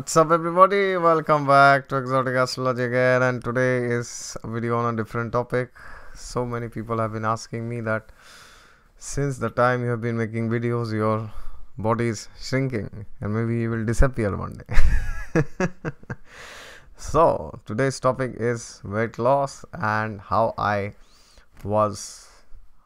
What's up, everybody? Welcome back to Exotic Astrology again, and today is a video on a different topic. So many people have been asking me that since the time you have been making videos, your body is shrinking and maybe you will disappear one day. so, today's topic is weight loss and how I was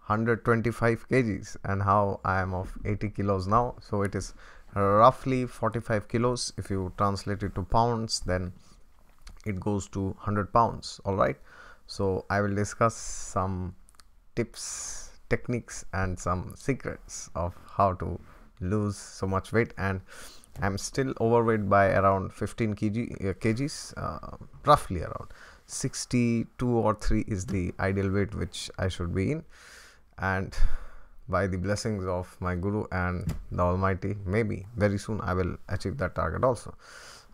125 kgs and how I am of 80 kilos now. So, it is roughly 45 kilos. If you translate it to pounds then it goes to 100 pounds. All right. So i will discuss some tips techniques and some secrets of how to lose so much weight. And i'm still overweight by around 15 kg, uh, kgs uh, roughly around 62 or 3 is the ideal weight which i should be in. And by the blessings of my guru and the almighty maybe very soon i will achieve that target also.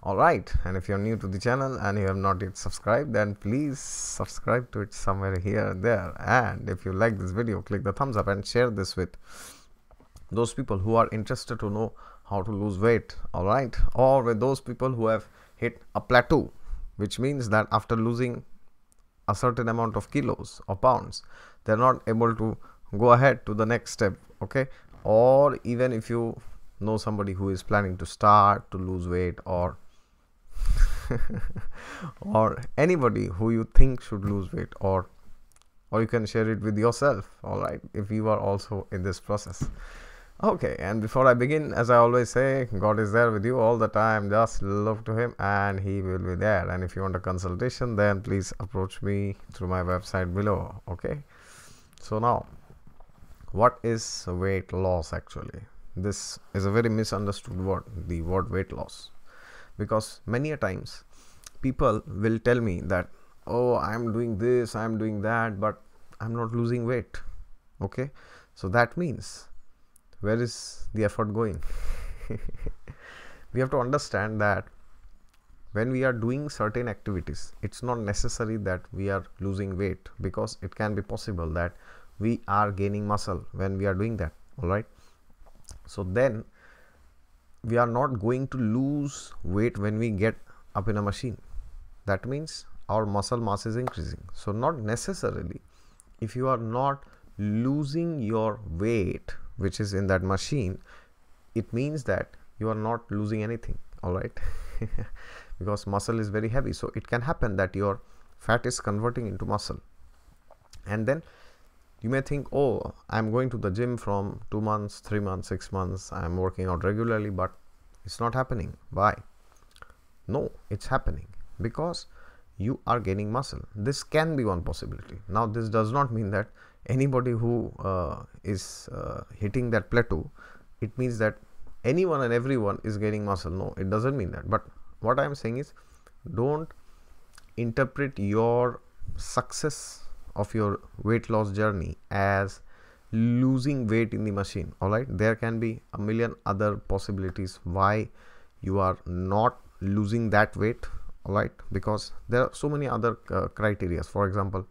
All right and if you're new to the channel and you have not yet subscribed then please subscribe to it somewhere here and there. And if you like this video click the thumbs up and share this with those people who are interested to know how to lose weight all right? Or with those people who have hit a plateau which means that after losing a certain amount of kilos or pounds they're not able to go ahead to the next step okay? Or even if you know somebody who is planning to start to lose weight or or anybody who you think should lose weight or or you can share it with yourself all right if you are also in this process. Okay and before i begin as i always say god is there with you all the time. Just look to him and he will be there. And if you want a consultation then please approach me through my website below okay? So now what is weight loss actually? This is a very misunderstood word the word weight loss. Because many a times people will tell me that oh i'm doing this i'm doing that but i'm not losing weight. Okay? So that means where is the effort going? We have to understand that when we are doing certain activities it's not necessary that we are losing weight because it can be possible that we are gaining muscle when we are doing that all right so then we are not going to lose weight when we get up in a machine. That means our muscle mass is increasing. So not necessarily if you are not losing your weight which is in that machine it means that you are not losing anything all right because muscle is very heavy. So it can happen that your fat is converting into muscle. And then you may think oh i'm going to the gym from 2 months 3 months 6 months. I'm working out regularly but it's not happening. Why? No it's happening because you are gaining muscle. This can be one possibility. Now this does not mean that anybody who uh, is uh, hitting that plateau it means that anyone and everyone is gaining muscle. No it doesn't mean that. But what i am saying is don't interpret your success of your weight loss journey as losing weight in the machine all right? There can be a million other possibilities why you are not losing that weight all right? Because there are so many other uh, criteria for example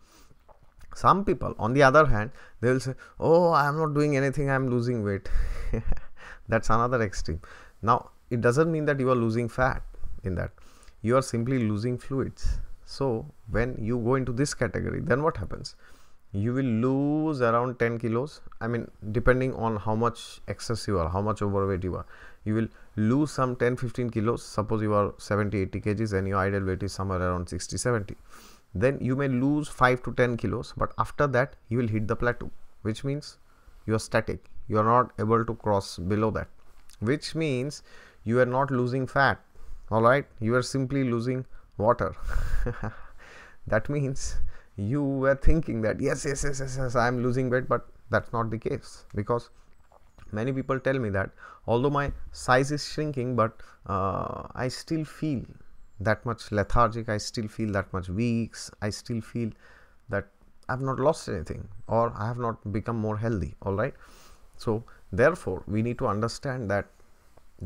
some people on the other hand they will say oh i am not doing anything i am losing weight. That's another extreme. Now it doesn't mean that you are losing fat in that. You are simply losing fluids so when you go into this category then what happens? You will lose around 10 kilos. I mean depending on how much excess you are how much overweight you are you will lose some 10 15 kilos. Suppose you are 70 80 kgs and your ideal weight is somewhere around 60 70 then you may lose 5 to 10 kilos but after that you will hit the plateau which means you are static. You are not able to cross below that which means you are not losing fat. All right? You are simply losing water. That means you were thinking that yes yes yes yes, yes i am losing weight but that's not the case because many people tell me that although my size is shrinking but uh, i still feel that much lethargic i still feel that much weak i still feel that i have not lost anything or i have not become more healthy all right? So therefore we need to understand that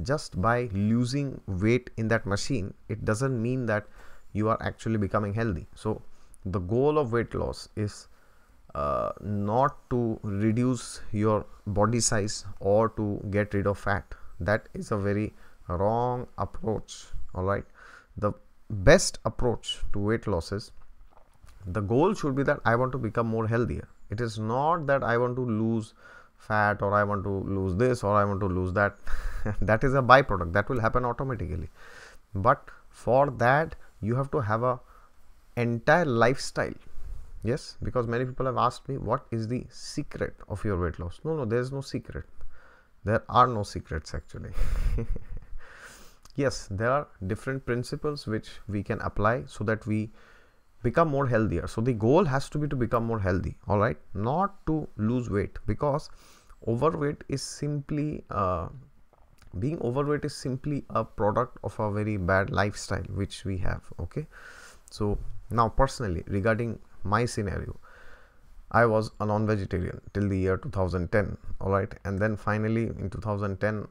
just by losing weight in that machine it doesn't mean that you are actually becoming healthy. So the goal of weight loss is uh, not to reduce your body size or to get rid of fat. That is a very wrong approach all right? The best approach to weight loss is the goal should be that i want to become more healthier. It is not that i want to lose fat or i want to lose this or i want to lose that. That is a byproduct. That will happen automatically. But for that you have to have a entire lifestyle. Yes? Because many people have asked me what is the secret of your weight loss? No no there is no secret. There are no secrets actually. Yes there are different principles which we can apply so that we become more healthier. So the goal has to be to become more healthy all right? Not to lose weight because overweight is simply uh, being overweight is simply a product of a very bad lifestyle which we have okay? So now personally regarding my scenario I was a non-vegetarian till the year 2010 all right? And then finally in 2010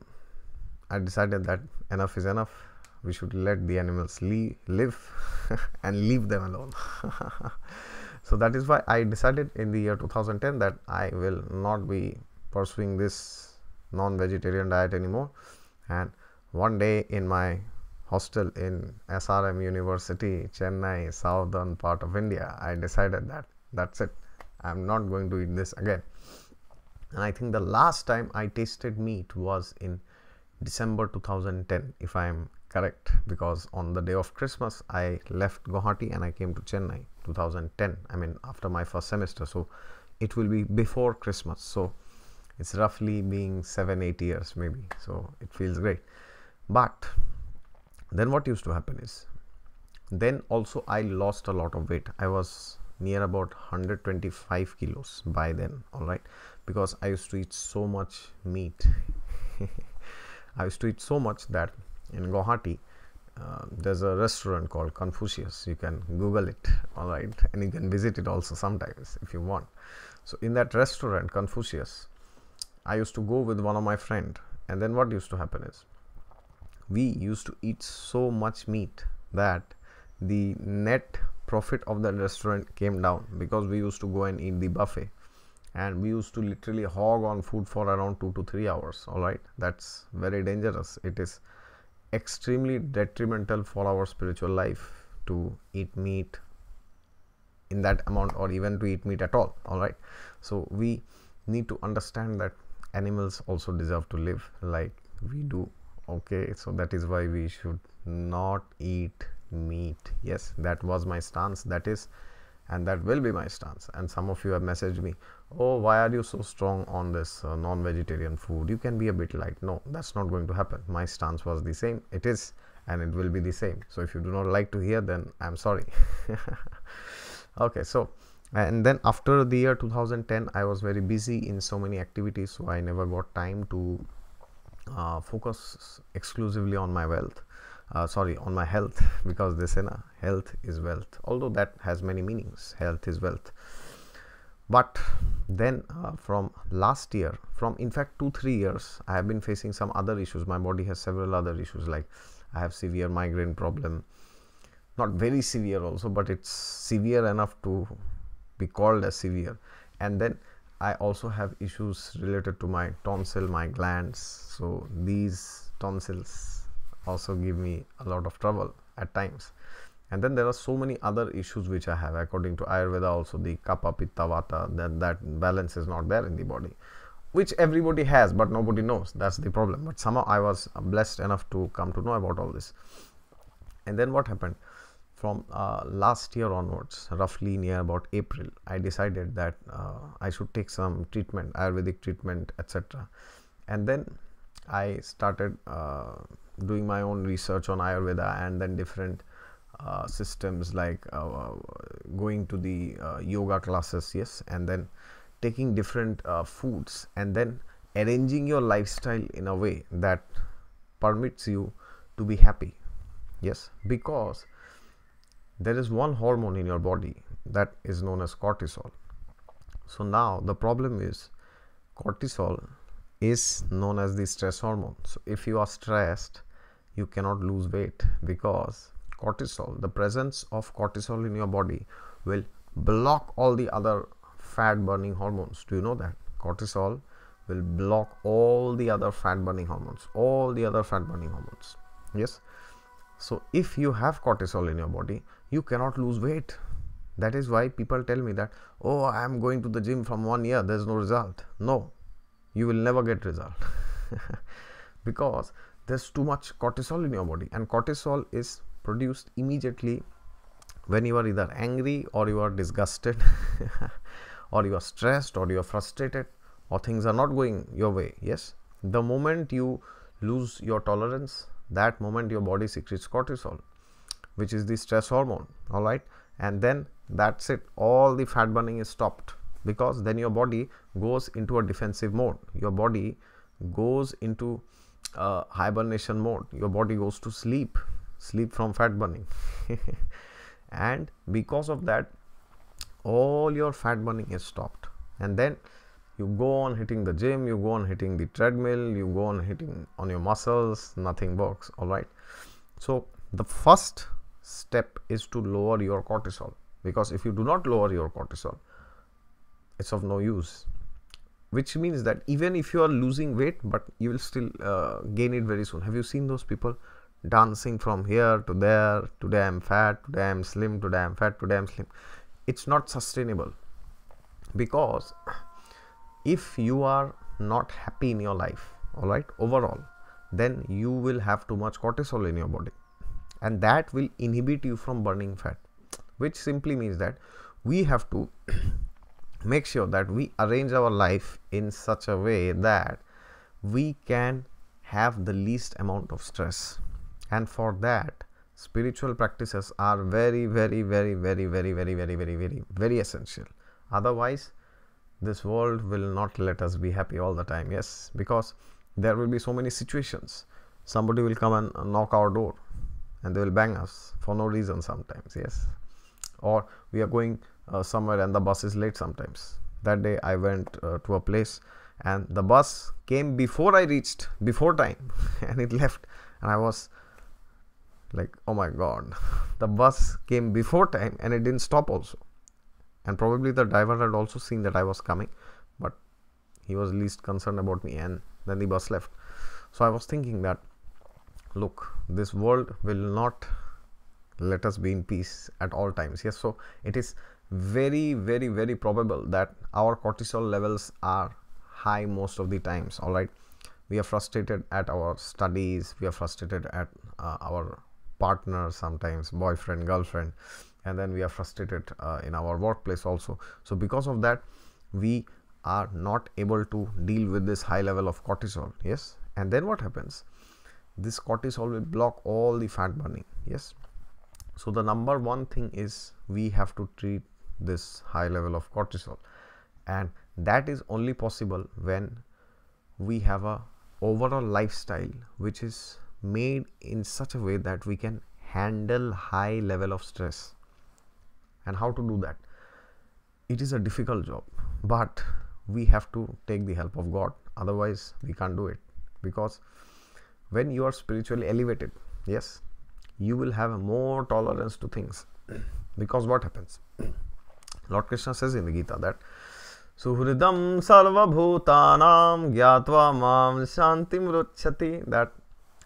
I decided that enough is enough we should let the animals live and leave them alone. So that is why I decided in the year 2010 that I will not be pursuing this non-vegetarian diet anymore. And one day in my hostel in SRM University Chennai southern part of India I decided that that's it. I'm not going to eat this again. And I think the last time I tasted meat was in December 2010, if I am correct, because on the day of Christmas I left Guwahati and I came to Chennai 2010. I mean, after my first semester, so it will be before Christmas. So it's roughly being seven, eight years maybe. So it feels great. But then what used to happen is, then also I lost a lot of weight. I was near about 125 kilos by then all right because i used to eat so much meat i used to eat so much that in guwahati uh, there's a restaurant called confucius. You can google it all right? And you can visit it also sometimes if you want. So in that restaurant confucius i used to go with one of my friend. And then what used to happen is we used to eat so much meat that the net profit of the restaurant came down because we used to go and eat the buffet. And we used to literally hog on food for around 2 to 3 hours all right? That's very dangerous. It is extremely detrimental for our spiritual life to eat meat in that amount or even to eat meat at all all right? So we need to understand that animals also deserve to live like we do okay? So that is why we should not eat meat. Yes that was my stance that is and that will be my stance. And some of you have messaged me oh why are you so strong on this uh, non-vegetarian food? You can be a bit light no that's not going to happen. My stance was the same. It is and it will be the same. So if you do not like to hear then i'm sorry. Okay so and then after the year 2010 i was very busy in so many activities so i never got time to uh, focus exclusively on my wealth uh, sorry on my health because they say na, health is wealth. Although that has many meanings health is wealth but then uh, from last year from in fact 2 3 years i have been facing some other issues. My body has several other issues like i have severe migraine problem. Not very severe also but it's severe enough to be called as severe. And then i also have issues related to my tonsil my glands. So these tonsils also give me a lot of trouble at times and then there are so many other issues which i have according to ayurveda also the kapha pitta vata that that balance is not there in the body which everybody has but nobody knows. That's the problem. But somehow i was blessed enough to come to know about all this. And then what happened? From uh, last year onwards roughly near about april i decided that uh, i should take some treatment ayurvedic treatment etc and then i started uh, doing my own research on Ayurveda and then different uh, systems like uh, going to the uh, yoga classes, yes, and then taking different uh, foods and then arranging your lifestyle in a way that permits you to be happy, yes, because there is one hormone in your body that is known as cortisol. So now the problem is cortisol is known as the stress hormone. So if you are stressed, you cannot lose weight because cortisol, the presence of cortisol in your body will block all the other fat burning hormones. Do you know that? Cortisol will block all the other fat burning hormones, all the other fat burning hormones. Yes. so if you have cortisol in your body you cannot lose weight that is why people tell me that oh i am going to the gym from one year there's no result no you will never get result because there's too much cortisol in your body and cortisol is produced immediately when you are either angry or you are disgusted or you are stressed or you are frustrated or things are not going your way yes? The moment you lose your tolerance that moment your body secretes cortisol which is the stress hormone all right? And then that's it. All the fat burning is stopped because then your body goes into a defensive mode. Your body goes into uh, hibernation mode. Your body goes to sleep sleep from fat burning. And because of that all your fat burning is stopped. And then you go on hitting the gym you go on hitting the treadmill you go on hitting on your muscles nothing works all right? So the first step is to lower your cortisol. Because if you do not lower your cortisol it's of no use. Which means that even if you are losing weight but you will still uh, gain it very soon. Have you seen those people dancing from here to there today i'm fat today i'm slim today i'm fat today i'm slim. It's not sustainable because if you are not happy in your life all right overall then you will have too much cortisol in your body. And that will inhibit you from burning fat which simply means that we have to make sure that we arrange our life in such a way that we can have the least amount of stress and for that spiritual practices are very very very very very very very very very very essential. Otherwise this world will not let us be happy all the time yes? Because there will be so many situations. Somebody will come and knock our door and they will bang us for no reason sometimes yes? Or we are going uh, somewhere and the bus is late sometimes. That day i went uh, to a place and the bus came before i reached before time and it left and i was like oh my god. The bus came before time and it didn't stop also. And probably the driver had also seen that i was coming but he was least concerned about me and then the bus left. So i was thinking that look this world will not let us be in peace at all times. Yes so it is very very very probable that our cortisol levels are high most of the times all right? We are frustrated at our studies we are frustrated at uh, our partner sometimes boyfriend girlfriend and then we are frustrated uh, in our workplace also. So because of that we are not able to deal with this high level of cortisol yes? And then what happens? This cortisol will block all the fat burning yes? So the number one thing is we have to treat this high level of cortisol. And that is only possible when we have a overall lifestyle which is made in such a way that we can handle high level of stress. And how to do that? It is a difficult job but we have to take the help of god. Otherwise we can't do it. Because when you are spiritually elevated yes you will have more tolerance to things. Because what happens? Lord krishna says in the gita that suhridam sarvabhutanam gyatva mam shantim ruchati that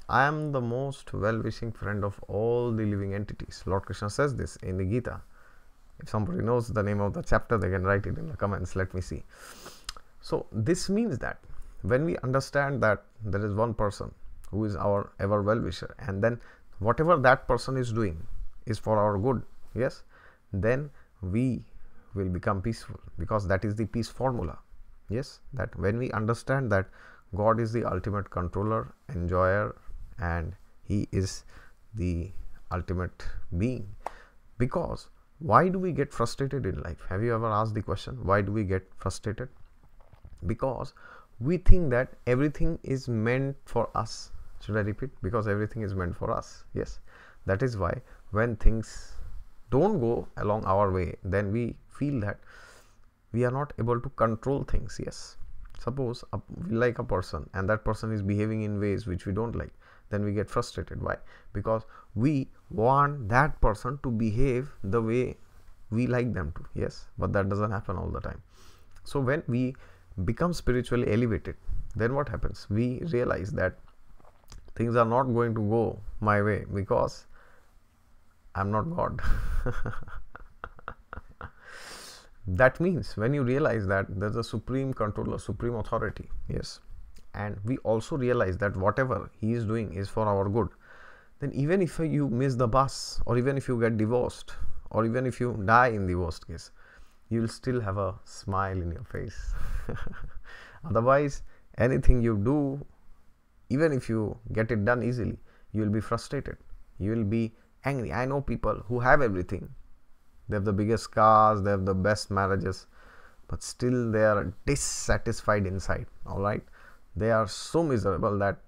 I am the most well wishing friend of all the living entities. Lord Krishna says this in the Gita. If somebody knows the name of the chapter, they can write it in the comments. Let me see. So, this means that when we understand that there is one person who is our ever well wisher, and then whatever that person is doing is for our good, yes, then we will become peaceful because that is the peace formula. Yes, that when we understand that God is the ultimate controller, enjoyer, and He is the ultimate being. Because why do we get frustrated in life? Have you ever asked the question why do we get frustrated? Because we think that everything is meant for us. Should i repeat? Because everything is meant for us. Yes. That is why when things don't go along our way then we feel that we are not able to control things. Yes. Suppose a, we like a person and that person is behaving in ways which we don't like then we get frustrated. Why? Because we want that person to behave the way we like them to. Yes but that doesn't happen all the time. So when we become spiritually elevated then what happens? We realize that things are not going to go my way because i'm not god. That means when you realize that there's a supreme controller supreme authority yes and we also realize that whatever he is doing is for our good. Then even if you miss the bus or even if you get divorced or even if you die in the worst case you will still have a smile in your face. Otherwise anything you do even if you get it done easily you will be frustrated. You will be angry. I know people who have everything. They have the biggest cars they have the best marriages but still they are dissatisfied inside all right they are so miserable that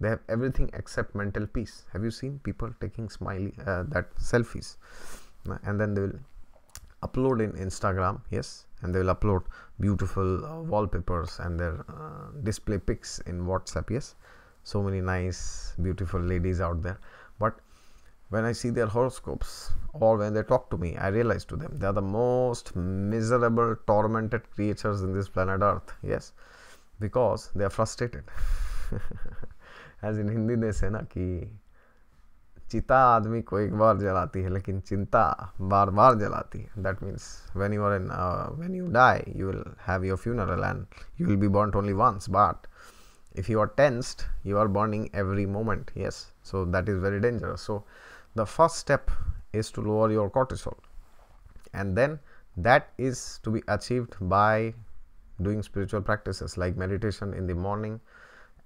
they have everything except mental peace. Have you seen people taking smiley uh, that selfies? And then they will upload in instagram yes and they will upload beautiful uh, wallpapers and their uh, display pics in whatsapp yes. So many nice beautiful ladies out there. But when I see their horoscopes or when they talk to me, I realize to them they are the most miserable, tormented creatures in this planet Earth. Yes, because they are frustrated. As in Hindi they say ना कि चिता आदमी को एक बार जलाती है लेकिन चिंता बार बार जलाती है that means when you are in uh, when you die you will have your funeral and you will be burnt only once but if you are tensed you are burning every moment yes so that is very dangerous so the first step is to lower your cortisol and then that is to be achieved by doing spiritual practices like meditation in the morning.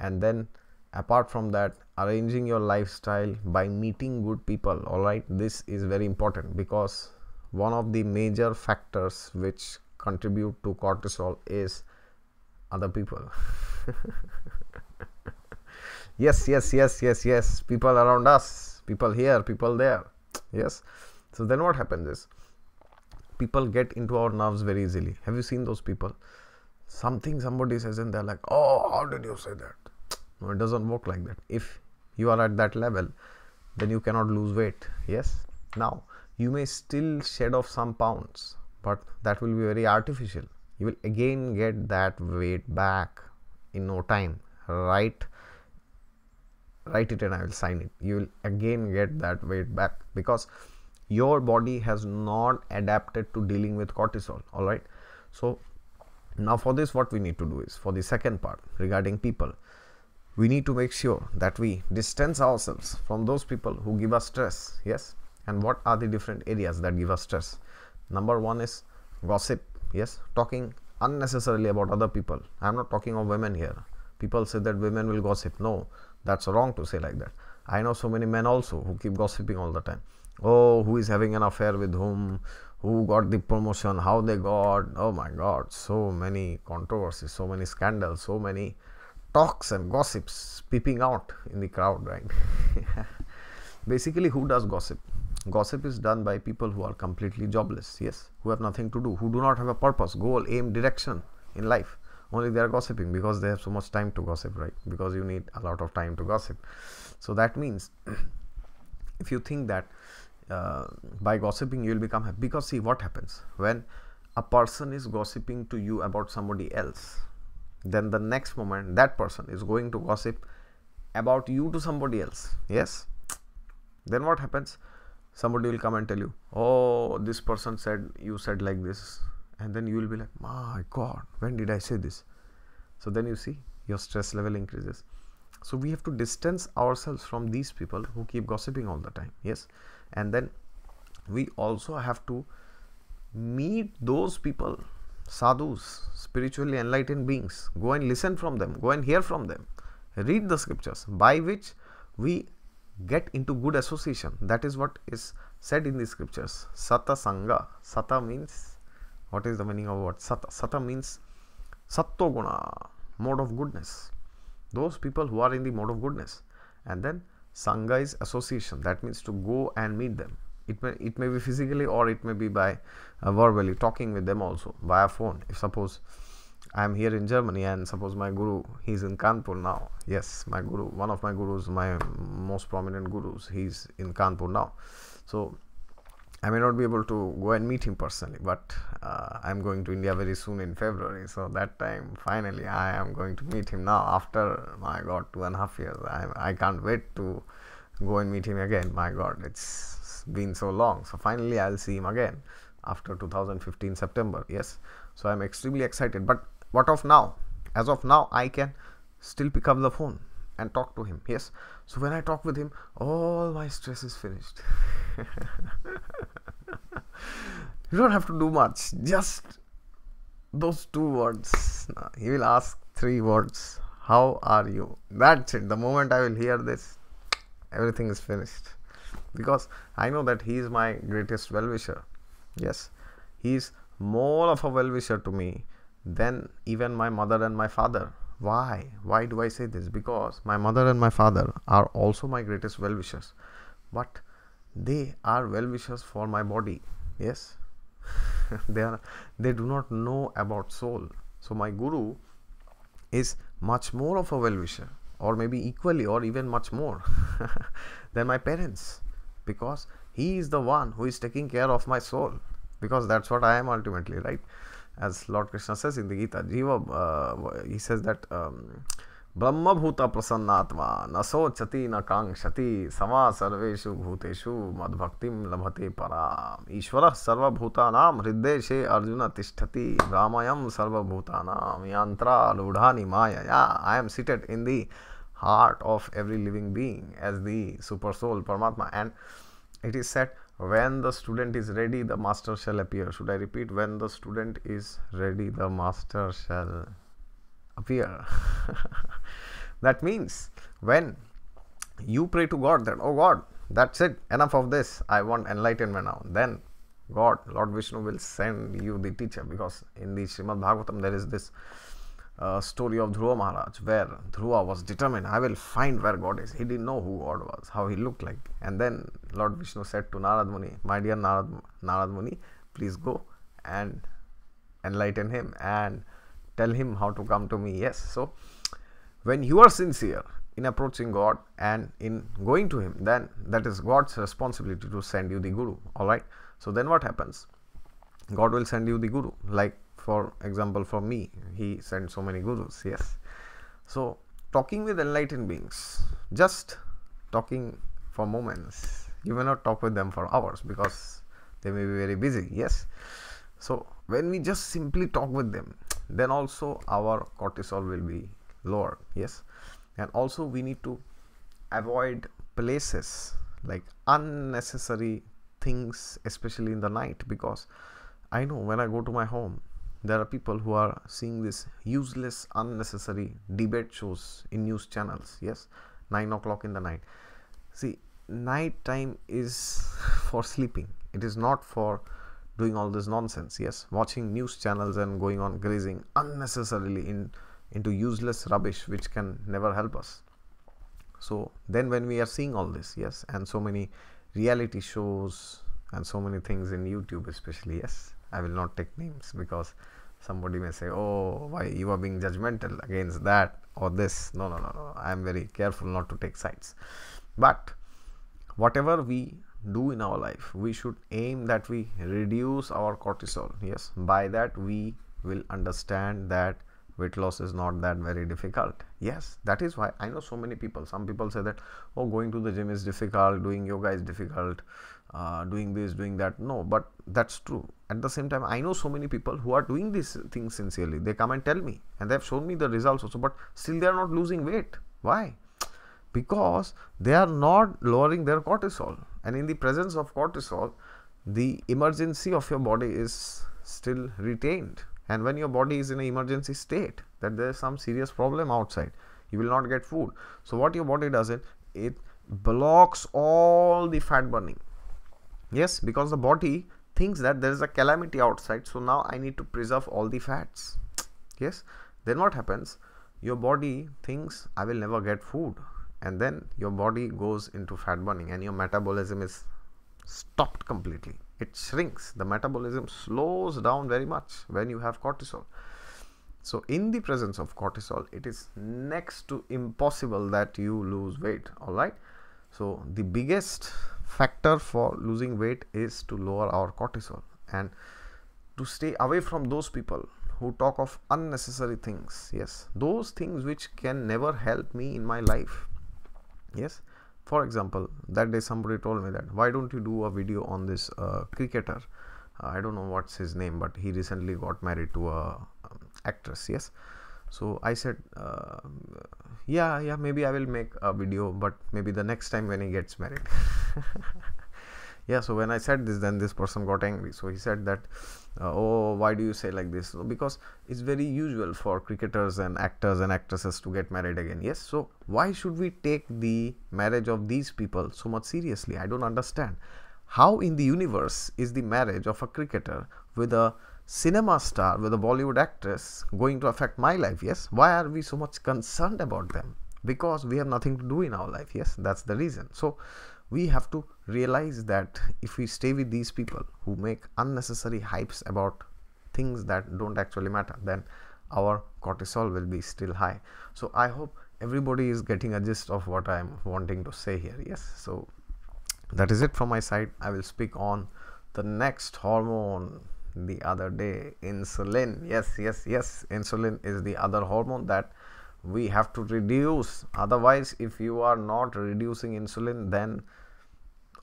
And then apart from that arranging your lifestyle by meeting good people all right this is very important because one of the major factors which contribute to cortisol is other people. Yes yes yes yes yes. People around us people here people there. Yes. So then what happens is people get into our nerves very easily. Have you seen those people something somebody says and they're like oh how did you say that no it doesn't work like that if you are at that level then you cannot lose weight yes now you may still shed off some pounds but that will be very artificial you will again get that weight back in no time right write it and I will sign it. You will again get that weight back because your body has not adapted to dealing with cortisol. All right. So, now for this, what we need to do is for the second part regarding people, we need to make sure that we distance ourselves from those people who give us stress. Yes. And what are the different areas that give us stress? Number one is gossip. Yes. Talking unnecessarily about other people. I am not talking of women here. People say that women will gossip. No, that's wrong to say like that. I know so many men also who keep gossiping all the time. Oh, who is having an affair with whom? Who got the promotion? How they got? Oh my God, so many controversies, so many scandals, so many talks and gossips peeping out in the crowd, right? Basically, who does gossip? Gossip is done by people who are completely jobless, yes, who have nothing to do, who do not have a purpose, goal, aim, direction in life only they are gossiping because they have so much time to gossip right because you need a lot of time to gossip so that means if you think that uh, by gossiping you will become happy. Because see what happens? When a person is gossiping to you about somebody else then the next moment that person is going to gossip about you to somebody else. Yes? Then what happens? Somebody will come and tell you oh this person said you said like this. And then you will be like my god when did i say this? So then you see your stress level increases. So we have to distance ourselves from these people who keep gossiping all the time. Yes and then we also have to meet those people sadhus spiritually enlightened beings. Go and listen from them. Go and hear from them. Read the scriptures by which we get into good association. That is what is said in the scriptures. Sata sangha. Sata means what is the meaning of what? Sata. Sata means satto guna mode of goodness. Those people who are in the mode of goodness. And then sangha is association that means to go and meet them. It may it may be physically or it may be by uh, verbally talking with them also via phone. If suppose i am here in germany and suppose my guru he's in kanpur now. Yes my guru one of my gurus my most prominent gurus he's in kanpur now. So I may not be able to go and meet him personally, but uh, I'm going to India very soon in February. So that time, finally, I am going to meet him now. After my God, two and a half years, I I can't wait to go and meet him again. My God, it's been so long. So finally, I'll see him again after 2015 September. Yes, so I'm extremely excited. But what of now? As of now, I can still pick up the phone and talk to him. Yes, so when I talk with him, all my stress is finished. you don't have to do much, just those two words. He will ask three words. How are you? That's it. The moment I will hear this, everything is finished. Because I know that he is my greatest well wisher. Yes, he is more of a well wisher to me than even my mother and my father. Why? Why do I say this? Because my mother and my father are also my greatest well wishers. But they are well wishers for my body. Yes. they are they do not know about soul. So my guru is much more of a well wisher or maybe equally or even much more than my parents because he is the one who is taking care of my soul because that's what I am ultimately, right? As Lord Krishna says in the Gita, Jiva, uh, he says that um, ब्रह्मभूत प्रसन्नात्मा न सोचती, न कांक्षती समा सर्वेशु भूतेषु मद्भक्ति लभते परा ईश्वर सर्वभूता हृदय से अर्जुन तिष्ठति। रामयम सर्वभूता यंत्रा लूढ़ा निमाया या I am seated in the heart of every living being as the super soul paramatma. And it is said when the student is ready the master shall appear should I repeat when the student is ready the master shall appear that means when you pray to God that oh God that's it enough of this I want enlightenment now then God Lord Vishnu will send you the teacher because in the Srimad Bhagavatam there is this uh, story of Dhruva Maharaj where Dhruva was determined, I will find where God is. He didn't know who God was, how he looked like. And then Lord Vishnu said to Narad Muni, My dear Narad, Narad Muni, please go and enlighten him and tell him how to come to me. Yes. So when you are sincere in approaching God and in going to him, then that is God's responsibility to send you the Guru. Alright. So then what happens? God will send you the Guru. Like for example for me he sent so many gurus yes so talking with enlightened beings just talking for moments you may not talk with them for hours because they may be very busy yes so when we just simply talk with them then also our cortisol will be lower yes? And also we need to avoid places like unnecessary things especially in the night because i know when i go to my home there are people who are seeing this useless unnecessary debate shows in news channels yes? 9 o'clock in the night. See night time is for sleeping. It is not for doing all this nonsense yes watching news channels and going on grazing unnecessarily in into useless rubbish which can never help us so then when we are seeing all this yes and so many reality shows and so many things in youtube especially yes I will not take names because somebody may say, Oh, why you are being judgmental against that or this. No, no, no, no. I am very careful not to take sides. But whatever we do in our life, we should aim that we reduce our cortisol. Yes, by that we will understand that weight loss is not that very difficult. Yes that is why i know so many people some people say that oh going to the gym is difficult doing yoga is difficult uh, doing this doing that. No but that's true. At the same time i know so many people who are doing these things sincerely. They come and tell me and they have shown me the results also but still they are not losing weight. Why? Because they are not lowering their cortisol and in the presence of cortisol the emergency of your body is still retained. And when your body is in an emergency state that there is some serious problem outside you will not get food. So what your body does it it blocks all the fat burning. Yes because the body thinks that there is a calamity outside so now i need to preserve all the fats. Yes? Then what happens? Your body thinks i will never get food and then your body goes into fat burning and your metabolism is stopped completely. It shrinks. The metabolism slows down very much when you have cortisol. So in the presence of cortisol it is next to impossible that you lose weight all right? So the biggest factor for losing weight is to lower our cortisol and to stay away from those people who talk of unnecessary things. Yes those things which can never help me in my life yes. For example that day somebody told me that why don't you do a video on this uh, cricketer? Uh, i don't know what's his name but he recently got married to a um, actress. Yes. So i said uh, yeah yeah maybe i will make a video but maybe the next time when he gets married. Yeah so when i said this then this person got angry. So he said that uh, oh why do you say like this? So because it's very usual for cricketers and actors and actresses to get married again. Yes so why should we take the marriage of these people so much seriously? I don't understand. How in the universe is the marriage of a cricketer with a cinema star with a bollywood actress going to affect my life? Yes why are we so much concerned about them? Because we have nothing to do in our life. Yes that's the reason. So we have to realize that if we stay with these people who make unnecessary hypes about things that don't actually matter then our cortisol will be still high. So i hope everybody is getting a gist of what i'm wanting to say here yes? So that is it from my side. I will speak on the next hormone the other day. Insulin. Yes yes yes. Insulin is the other hormone that we have to reduce. Otherwise if you are not reducing insulin then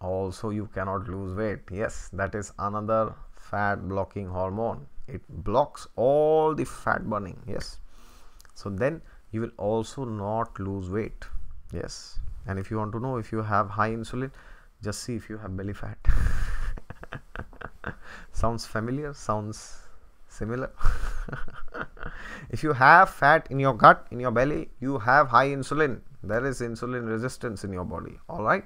also you cannot lose weight. Yes that is another fat blocking hormone. It blocks all the fat burning. Yes. So then you will also not lose weight. Yes. And if you want to know if you have high insulin just see if you have belly fat. Sounds familiar? Sounds similar? If you have fat in your gut in your belly you have high insulin. There is insulin resistance in your body. All right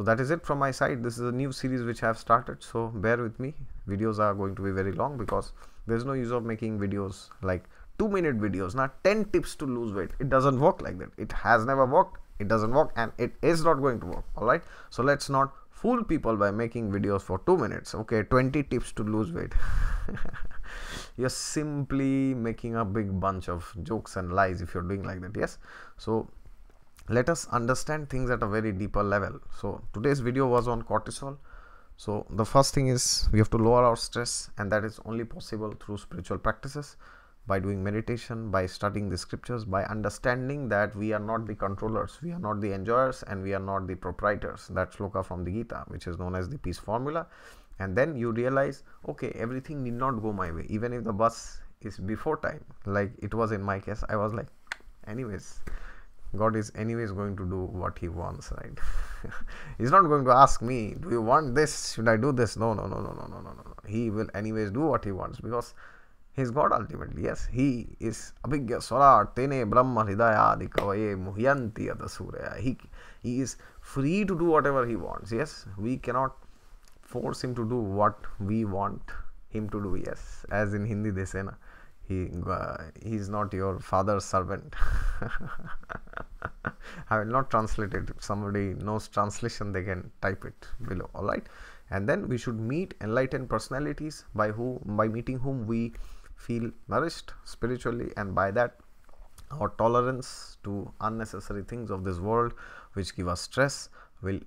so that is it from my side. This is a new series which i have started so bear with me. Videos are going to be very long because there's no use of making videos like 2 minute videos not 10 tips to lose weight. It doesn't work like that. It has never worked. It doesn't work and it is not going to work. All right? So let's not fool people by making videos for 2 minutes. Okay 20 tips to lose weight. You're simply making a big bunch of jokes and lies if you're doing like that. Yes? So let us understand things at a very deeper level. So today's video was on cortisol. So the first thing is we have to lower our stress and that is only possible through spiritual practices by doing meditation by studying the scriptures by understanding that we are not the controllers we are not the enjoyers and we are not the proprietors. That shloka from the gita which is known as the peace formula. And then you realize okay everything need not go my way. Even if the bus is before time like it was in my case i was like anyways God is anyways going to do what he wants, right? He's not going to ask me, do you want this? Should I do this? No, no, no, no, no, no, no, no. He will anyways do what he wants because he's God ultimately. Yes, he is Abhigya Swarat, Tene Brahma Hridayadi Kavaye Muhyanti Adasuraya. He, he is free to do whatever he wants. Yes, we cannot force him to do what we want him to do. Yes, as in Hindi they say, na, he uh, he is not your father's servant. I will not translate it. If somebody knows translation they can type it below. All right? And then we should meet enlightened personalities by who by meeting whom we feel nourished spiritually and by that our tolerance to unnecessary things of this world which give us stress will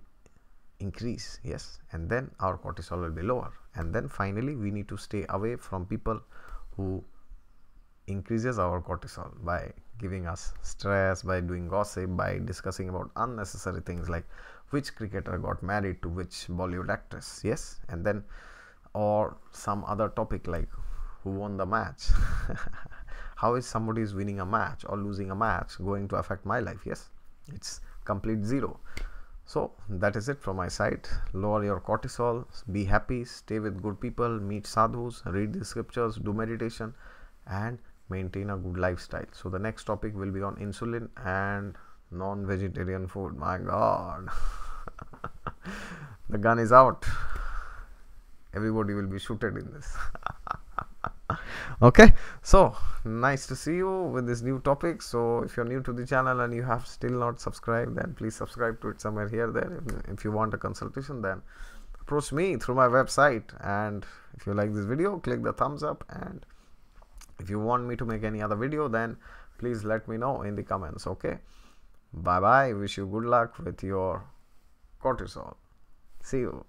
increase. Yes? And then our cortisol will be lower. And then finally we need to stay away from people who increases our cortisol by giving us stress by doing gossip by discussing about unnecessary things like which cricketer got married to which bollywood actress yes? And then or some other topic like who won the match? How is somebody is winning a match or losing a match going to affect my life yes? It's complete zero. So that is it from my side. Lower your cortisol be happy stay with good people meet sadhus read the scriptures do meditation and maintain a good lifestyle. So the next topic will be on insulin and non-vegetarian food. My god. The gun is out. Everybody will be shooted in this. Okay. So nice to see you with this new topic. So if you're new to the channel and you have still not subscribed then please subscribe to it somewhere here there if, if you want a consultation then approach me through my website. And if you like this video click the thumbs up and if you want me to make any other video then please let me know in the comments okay bye bye wish you good luck with your cortisol. See you.